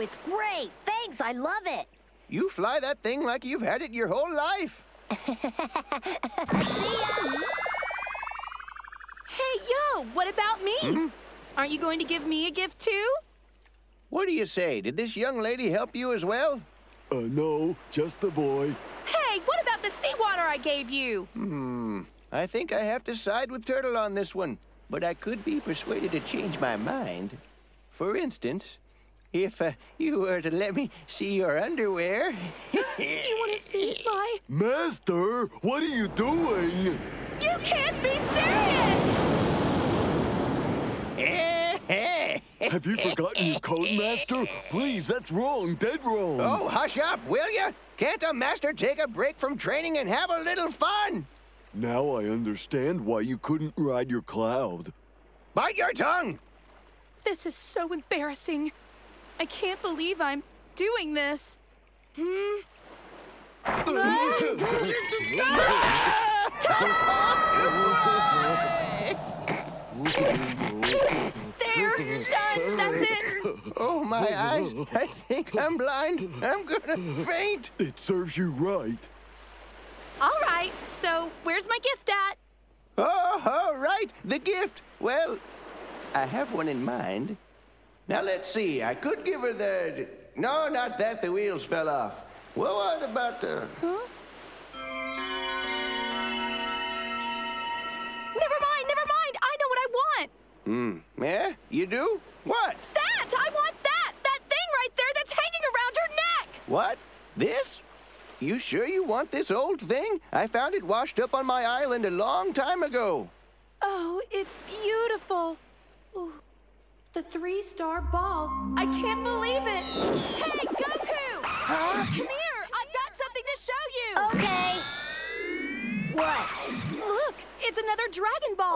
it's great. Thanks, I love it. You fly that thing like you've had it your whole life. See ya. Hey, yo, what about me? Hmm? Aren't you going to give me a gift too? What do you say? Did this young lady help you as well? Uh, no, just the boy. Hey, what about the seawater I gave you? Hmm. I think I have to side with Turtle on this one, but I could be persuaded to change my mind. For instance, if uh, you were to let me see your underwear. You want to see my... Master, what are you doing? You can't be serious! Have you forgotten your code, Master? Please, that's wrong, dead wrong. oh, hush up, will ya? Can't a master take a break from training and have a little fun? Now I understand why you couldn't ride your cloud. Bite your tongue! This is so embarrassing. I can't believe I'm doing this. Hmm? There, done, that's it. Oh, my eyes. I think I'm blind. I'm gonna faint. It serves you right. All right, so where's my gift at? Oh, all right, the gift. Well, I have one in mind. Now, let's see. I could give her the. No, not that. The wheels fell off. Well, what about the. Huh? Never mind, never mind. I know what I want. Hmm. Yeah? You do? What? That! I want that! That thing right there that's hanging around her neck! What? This? You sure you want this old thing? I found it washed up on my island a long time ago. Oh, it's beautiful. Ooh. The three-star ball. I can't believe it. Hey, Goku! Huh? Come here. I've got something to show you. Okay. What? Look, it's another Dragon Ball.